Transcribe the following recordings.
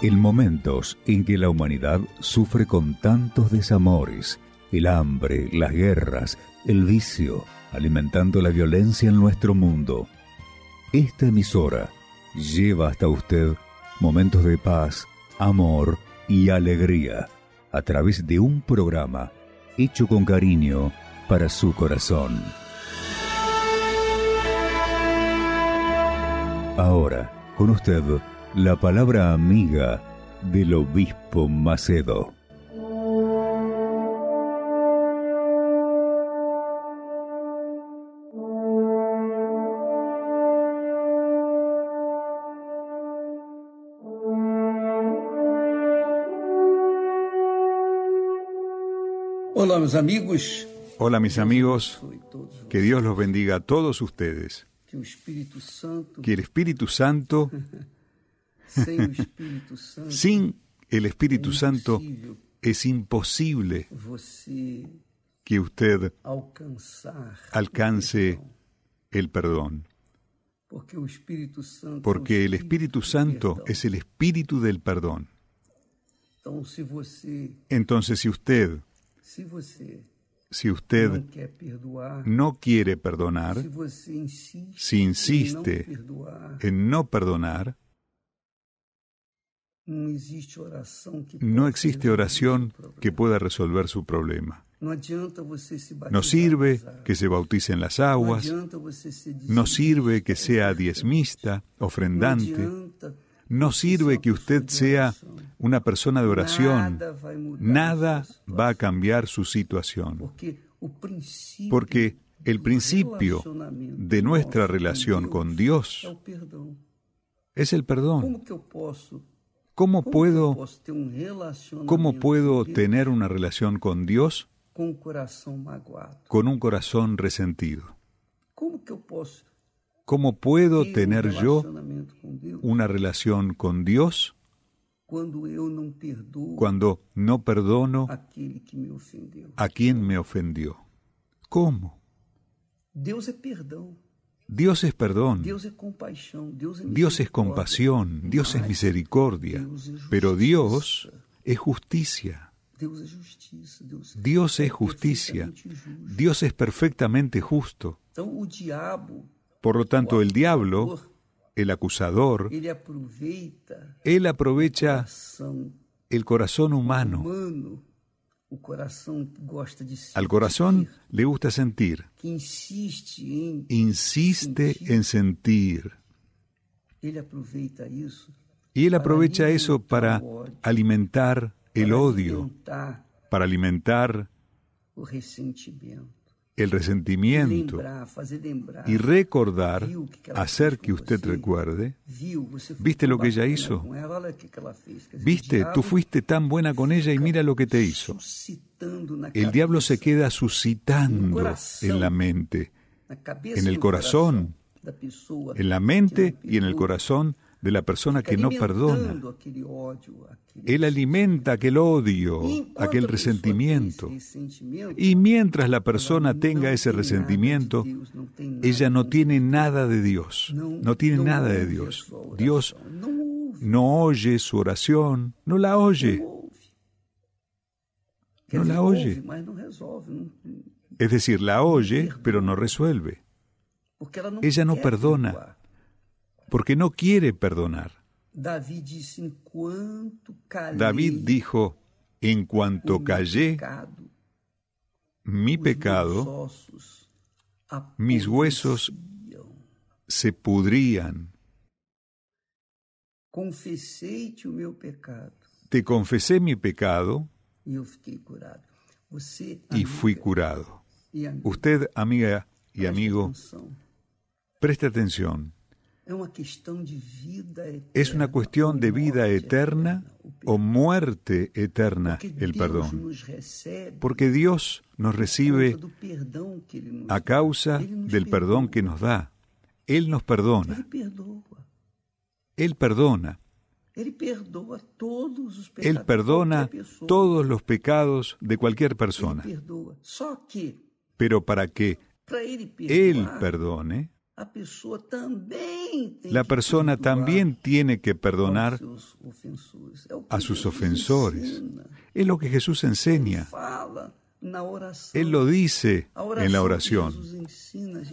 En momentos en que la humanidad sufre con tantos desamores, el hambre, las guerras, el vicio, alimentando la violencia en nuestro mundo, esta emisora lleva hasta usted momentos de paz, amor y alegría a través de un programa hecho con cariño para su corazón. Ahora, con usted, la palabra amiga del obispo Macedo. Hola mis amigos. Hola mis amigos, que Dios los bendiga a todos ustedes. Que el Espíritu Santo, sin el Espíritu Santo, es imposible que usted alcance el perdón. Porque el Espíritu Santo es el Espíritu del perdón. Entonces, si usted si usted no quiere perdonar, si insiste en no perdonar, no existe oración que pueda resolver su problema. No sirve que se bautice en las aguas, no sirve que sea diezmista, ofrendante, no sirve que usted sea una persona de oración. Nada va a cambiar su situación. Porque el principio de nuestra relación con Dios es el perdón. ¿Cómo puedo, cómo puedo tener una relación con Dios con un corazón resentido? ¿Cómo puedo tener yo una relación con Dios cuando no perdono a quien me ofendió? ¿Cómo? Dios es perdón. Dios es perdón. Dios es compasión. Dios es misericordia. Pero Dios es justicia. Dios es justicia. Dios es perfectamente justo. Por lo tanto, el diablo, el acusador, él aprovecha el corazón humano. Al corazón le gusta sentir, insiste en sentir. Y él aprovecha eso para alimentar el odio, para alimentar el resentimiento y recordar, hacer que usted recuerde, ¿viste lo que ella hizo? ¿Viste? Tú fuiste tan buena con ella y mira lo que te hizo. El diablo se queda suscitando en la mente, en el corazón, en la mente y en el corazón de la persona que no perdona. Él alimenta aquel odio, aquel resentimiento. Y mientras la persona tenga ese resentimiento, ella no tiene nada de Dios. No tiene nada de Dios. Dios no oye su oración, no la oye. No la oye. Es decir, la oye, pero no resuelve. Ella no perdona porque no quiere perdonar. David dijo, en cuanto callé, mi pecado, mis huesos se pudrían. Te confesé mi pecado y fui curado. Usted, amiga y amigo, preste atención. Es una cuestión de vida eterna o muerte eterna el perdón. Porque Dios nos recibe a causa del perdón que nos da. Él nos perdona. Él perdona. Él perdona todos los pecados de cualquier persona. Pero para que Él perdone, la persona también tiene que perdonar a sus ofensores. Es lo que Jesús enseña. Él lo dice en la oración.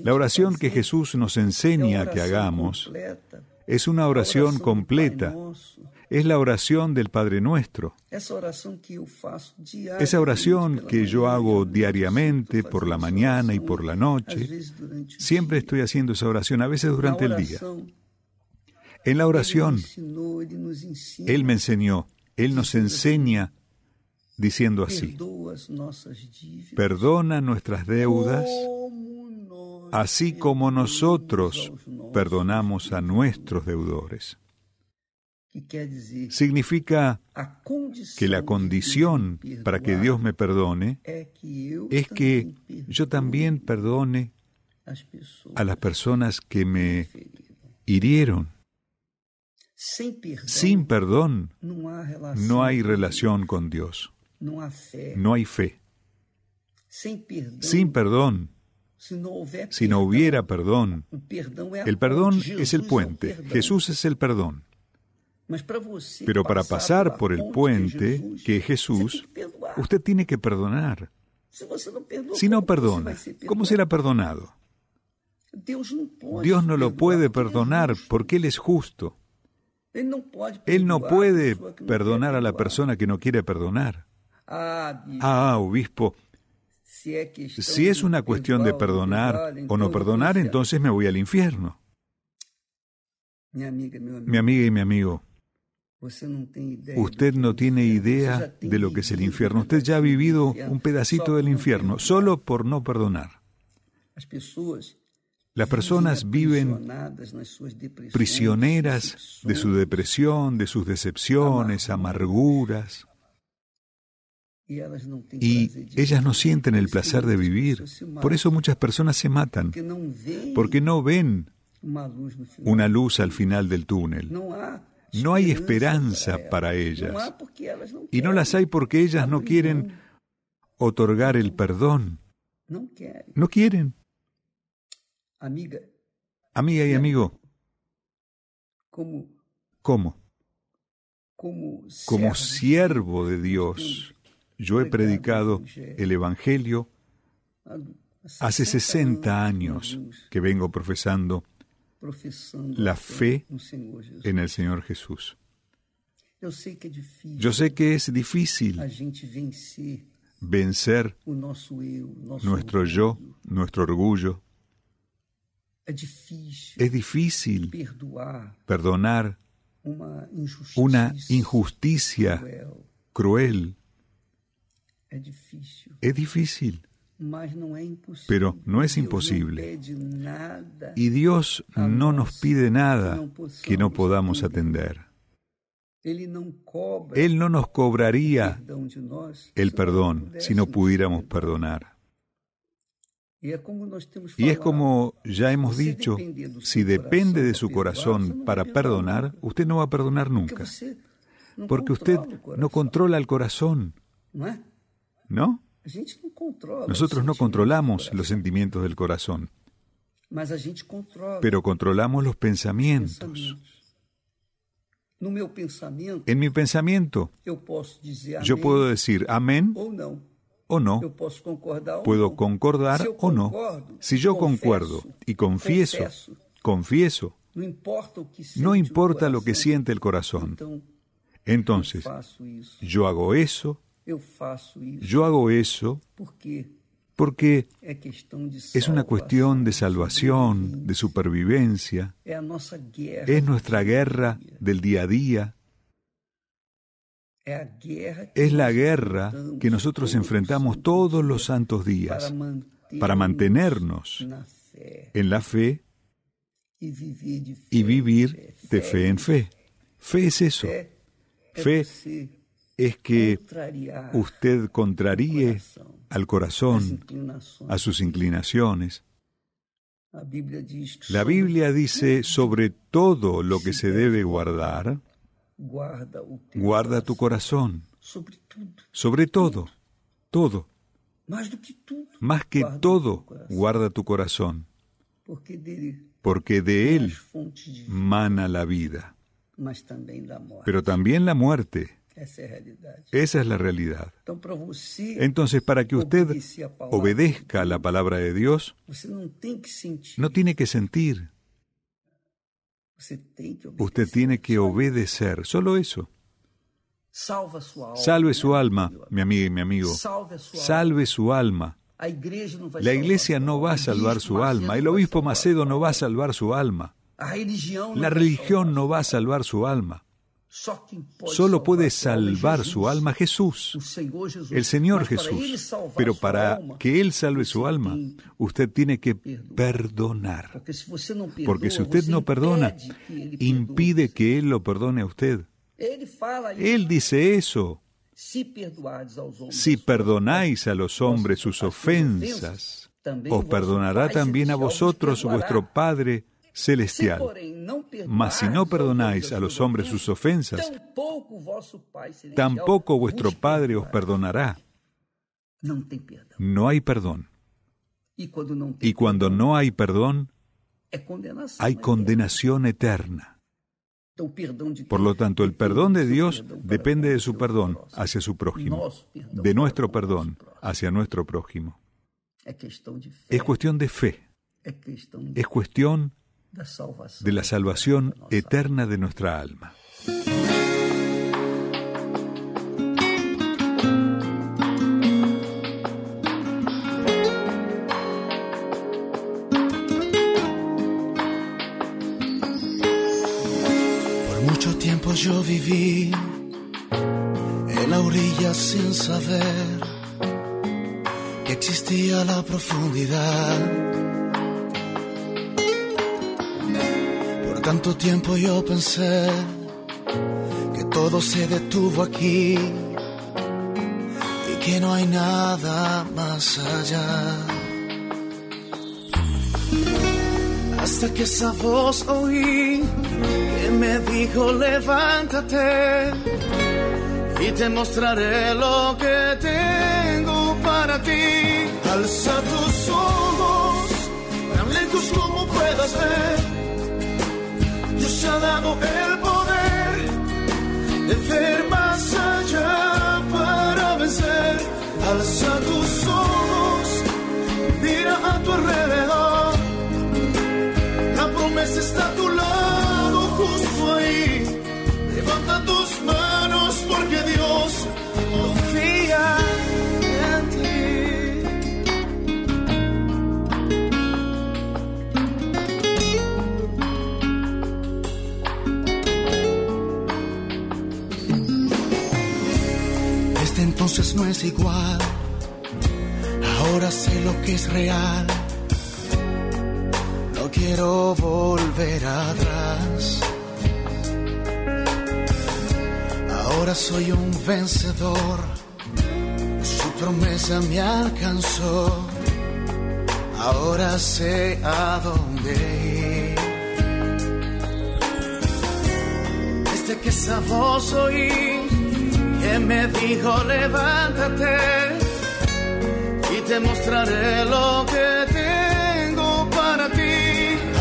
La oración que Jesús nos enseña que hagamos es una oración completa. Es la oración del Padre Nuestro. Esa oración que yo hago diariamente, por la mañana y por la noche. Siempre estoy haciendo esa oración, a veces durante el día. En la oración, Él me enseñó, Él nos enseña diciendo así, perdona nuestras deudas, así como nosotros perdonamos a nuestros deudores. Significa que la condición para que Dios me perdone es que yo también perdone a las personas que me hirieron. Sin perdón no hay relación con Dios. No hay fe. Sin perdón, si no hubiera perdón, el perdón es el puente. Jesús es el perdón. Pero para pasar por el puente, que es Jesús, usted tiene que perdonar. Si no perdona, ¿cómo será perdonado? Dios no lo puede perdonar porque Él es justo. Él no puede perdonar a la persona que no quiere perdonar. Ah, obispo, si es una cuestión de perdonar o no perdonar, entonces me voy al infierno. Mi amiga y mi amigo, usted no tiene idea de lo que es el infierno. Usted ya ha vivido un pedacito del infierno solo por no perdonar. Las personas viven prisioneras de su depresión, de sus decepciones, amarguras y ellas no sienten el placer de vivir. Por eso muchas personas se matan, porque no ven una luz al final del túnel. No hay esperanza para ellas. Y no las hay porque ellas no quieren otorgar el perdón. No quieren. Amiga y amigo, ¿cómo? Como siervo de Dios, yo he predicado el Evangelio hace 60 años que vengo profesando la fe en el Señor Jesús. Yo sé que es difícil vencer nuestro yo, nuestro orgullo. Es difícil perdonar una injusticia cruel. es difícil, pero no es imposible. Y Dios no nos pide nada que no podamos atender. Él no nos cobraría el perdón si no pudiéramos perdonar. Y es como ya hemos dicho, si depende de su corazón para perdonar, usted no va a perdonar nunca, porque usted no controla el corazón. ¿No? Nosotros no controlamos los sentimientos del corazón, pero controlamos los pensamientos. En mi pensamiento, yo puedo decir amén o no. Puedo concordar o no. Si yo concuerdo y confieso, confieso, no importa lo que siente el corazón. Entonces, yo hago eso yo hago eso porque es una cuestión de salvación, de supervivencia, es nuestra guerra del día a día, es la guerra que nosotros enfrentamos todos los santos días para mantenernos en la fe y vivir de fe en fe. Fe es eso. Fe es que usted contraríe al corazón, a sus inclinaciones. La Biblia dice sobre todo lo que se debe guardar, guarda tu corazón, sobre todo, todo, más que todo, guarda tu corazón, porque de él mana la vida, pero también la muerte. Esa es la realidad. Entonces, para que usted obedezca a la palabra de Dios, no tiene que sentir. Usted tiene que obedecer, solo eso. Salve su alma, mi amiga y mi amigo. Salve su alma. La iglesia no va a salvar su alma, el obispo Macedo no va a salvar su alma, la religión no va a salvar su alma. Solo puede salvar su alma Jesús, el Señor Jesús. Pero para que Él salve su alma, usted tiene que perdonar. Porque si usted no perdona, impide que Él lo perdone a usted. Él dice eso. Si perdonáis a los hombres sus ofensas, os perdonará también a vosotros vuestro Padre celestial. Mas si no perdonáis a los hombres sus ofensas, tampoco vuestro Padre os perdonará. No hay perdón. Y cuando no hay perdón, hay condenación eterna. Por lo tanto, el perdón de Dios depende de su perdón hacia su prójimo, de nuestro perdón hacia nuestro prójimo. Es cuestión de fe, es cuestión de la salvación eterna de nuestra alma. Por mucho tiempo yo viví en la orilla sin saber que existía la profundidad tanto tiempo yo pensé que todo se detuvo aquí y que no hay nada más allá. Hasta que esa voz oí que me dijo levántate y te mostraré lo que tengo para ti. Alza tus ojos tan lejos como puedas ver Dios ha dado el poder de ver más allá para vencer. Alza tus ojos, mira a tu alrededor. La promesa está entonces no es igual. Ahora sé lo que es real. No quiero volver atrás. Ahora soy un vencedor. Su promesa me alcanzó. Ahora sé a dónde ir. Desde que esa voz oí que me dijo levántate y te mostraré lo que tengo para ti.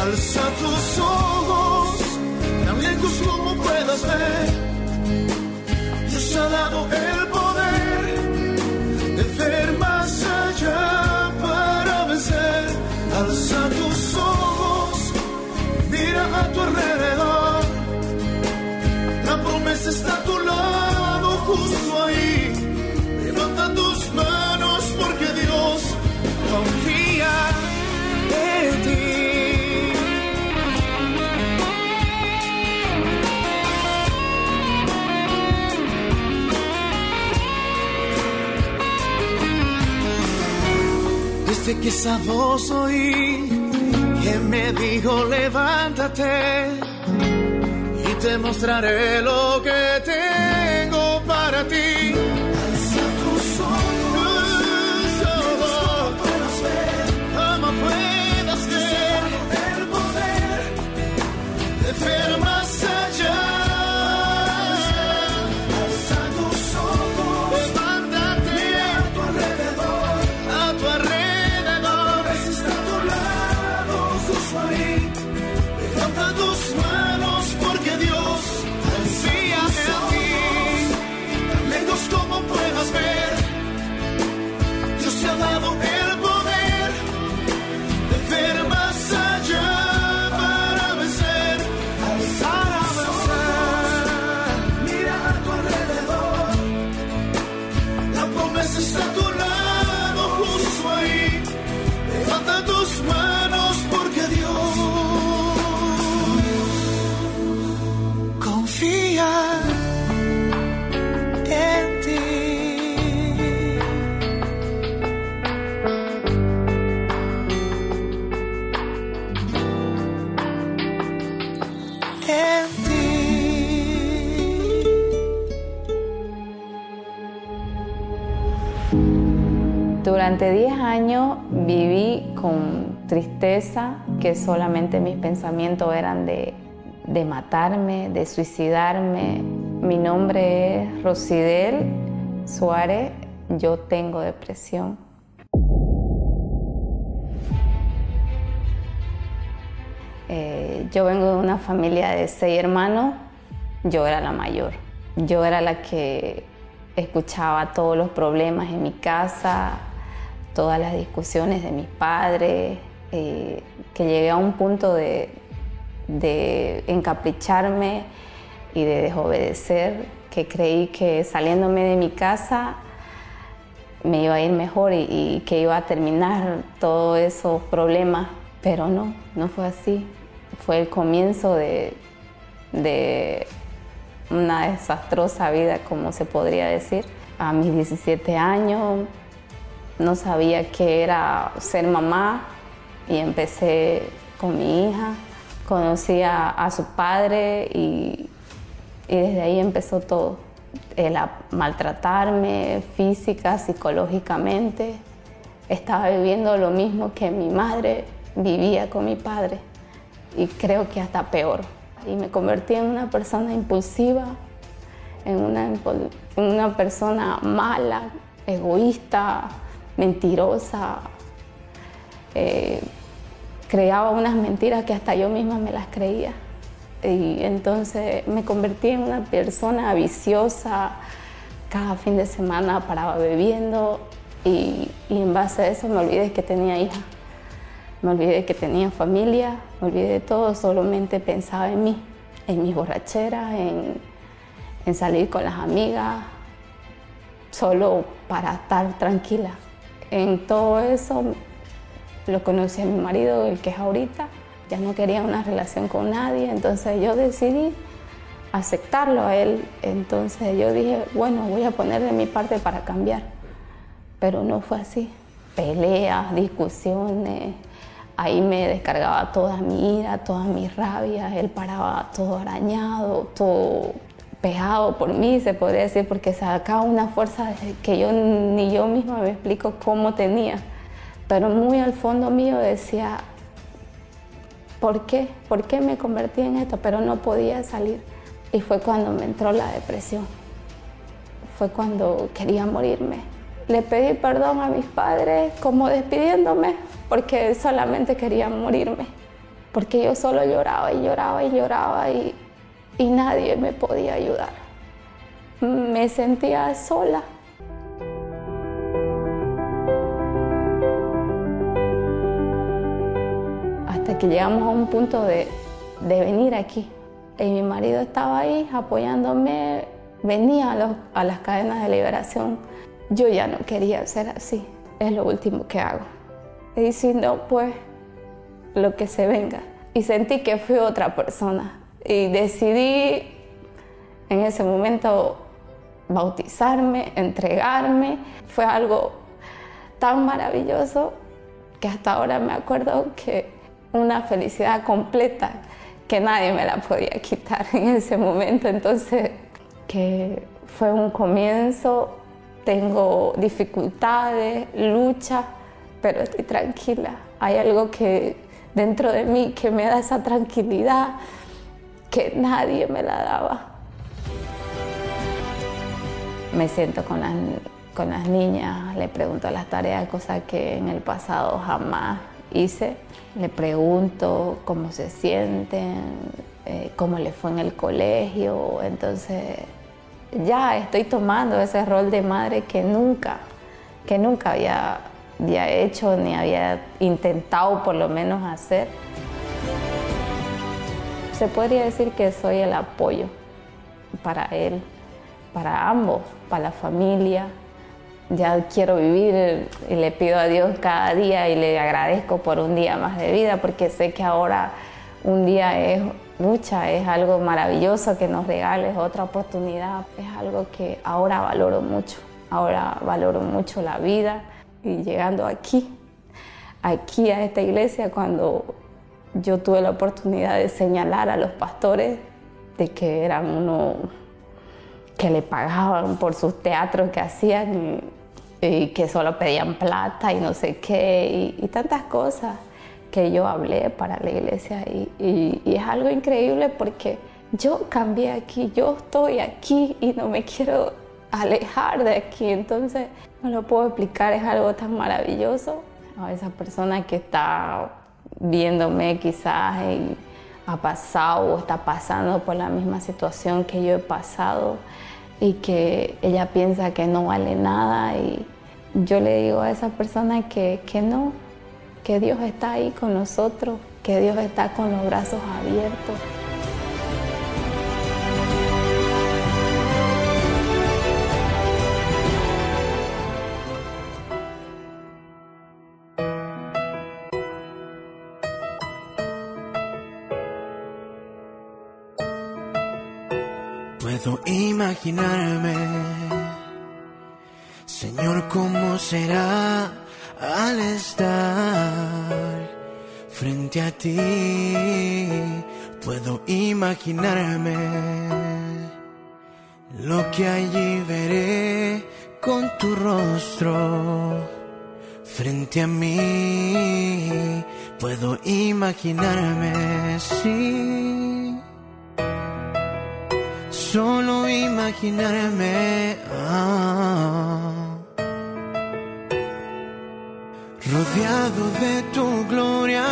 Alza tus ojos, Que esa voz oí que me dijo levántate y te mostraré lo que tengo que solamente mis pensamientos eran de, de matarme, de suicidarme. Mi nombre es Rosidel Suárez, yo tengo depresión. Eh, yo vengo de una familia de seis hermanos, yo era la mayor. Yo era la que escuchaba todos los problemas en mi casa, todas las discusiones de mis padres, que llegué a un punto de, encapricharme y de desobedecer, que creí que saliéndome de mi casa me iba a ir mejor y que iba a terminar todos esos problemas pero no, no fue así. Fue el comienzo de, una desastrosa vida, como se podría decir. A mis 17 años no sabía qué era ser mamá y empecé con mi hija. Conocí a, su padre y, y, desde ahí empezó todo. El maltratarme física, psicológicamente. Estaba viviendo lo mismo que mi madre vivía con mi padre y creo que hasta peor. Y me convertí en una persona impulsiva, en una, una persona mala, egoísta, mentirosa. Eh, creaba unas mentiras que hasta yo misma me las creía. Y entonces me convertí en una persona viciosa. Cada fin de semana paraba bebiendo y, en base a eso me olvidé que tenía hija. Me olvidé que tenía familia, me olvidé de todo, solamente pensaba en mí, en mis borracheras, en, salir con las amigas, solo para estar tranquila. En todo eso lo conocí a mi marido, el que es ahorita, ya no quería una relación con nadie, entonces yo decidí aceptarlo a él. Entonces yo dije, bueno, voy a poner de mi parte para cambiar. Pero no fue así. Peleas, discusiones, Ahí me descargaba toda mi ira, toda mi rabia, él paraba todo arañado, todo pegado por mí, se podría decir, porque sacaba una fuerza que yo ni yo misma me explico cómo tenía. Pero muy al fondo mío decía, ¿por qué? ¿Por qué me convertí en esto? Pero no podía salir. Y fue cuando me entró la depresión. Fue cuando quería morirme. Le pedí perdón a mis padres como despidiéndome, porque solamente quería morirme, porque yo solo lloraba y lloraba y lloraba y, y nadie me podía ayudar. Me sentía sola. Que llegamos a un punto de, de venir aquí. Y mi marido estaba ahí apoyándome, venía a, a las cadenas de liberación. Yo ya no quería ser así, es lo último que hago y si no, pues lo que se venga. Y sentí que fui otra persona y decidí en ese momento bautizarme, entregarme. Fue algo tan maravilloso que hasta ahora me acuerdo que una felicidad completa que nadie me la podía quitar en ese momento. Entonces, que fue un comienzo, tengo dificultades, luchas pero estoy tranquila. Hay algo que dentro de mí que me da esa tranquilidad que nadie me la daba. Me siento con las, con las niñas, le pregunto las tareas, cosas que en el pasado jamás hice. Le pregunto cómo se sienten, eh, cómo les fue en el colegio. Entonces ya estoy tomando ese rol de madre que nunca, que nunca había hecho ni había intentado por lo menos hacer. Se podría decir que soy el apoyo para él, para ambos, para la familia. Ya quiero vivir y le pido a Dios cada día y le agradezco por un día más de vida porque sé que ahora un día es mucha, es algo maravilloso que nos regales otra oportunidad, es algo que ahora valoro mucho, ahora valoro mucho la vida. Y llegando aquí, aquí a esta iglesia, cuando yo tuve la oportunidad de señalar a los pastores de que eran uno que le pagaban por sus teatros que hacían y, que solo pedían plata y no sé qué y, tantas cosas que yo hablé para la iglesia y, y, es algo increíble porque yo cambié aquí, yo estoy aquí y no me quiero alejar de aquí, entonces no lo puedo explicar, es algo tan maravilloso. A esa persona que está viéndome quizás y ha pasado o está pasando por la misma situación que yo he pasado y que ella piensa que no vale nada y yo le digo a esa persona que, que no, que Dios está ahí con nosotros, que Dios está con los brazos abiertos. Será al estar frente a ti. Puedo imaginarme lo que allí veré con tu rostro frente a mí. Puedo imaginarme, sí solo imaginarme ah. Rodeado de tu gloria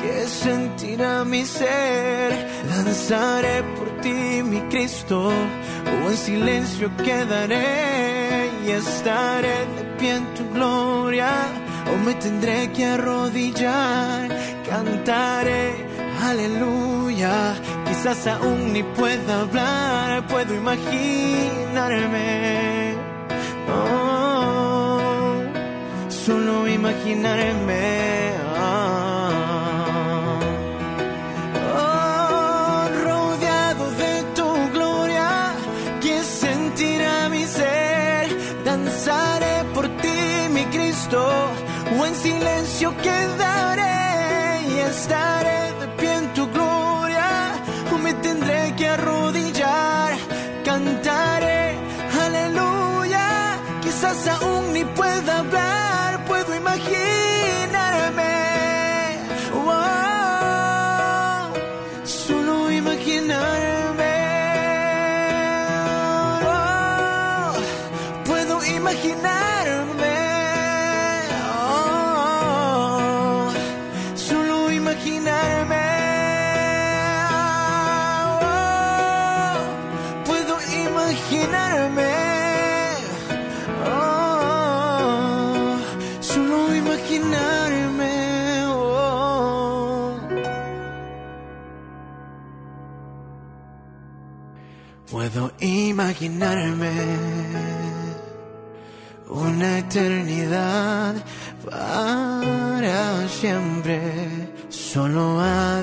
que sentirá mi ser. Danzaré por ti mi Cristo o en silencio quedaré y estaré de pie en tu gloria. O me tendré que arrodillar cantaré aleluya. Quizás aún ni pueda hablar, puedo imaginarme. Oh, imaginarme. Oh, oh, rodeado de tu gloria, que sentirá mi ser, danzaré por ti, mi Cristo, o en silencio quedaré y estaré imaginarme una eternidad para siempre, solo adorar.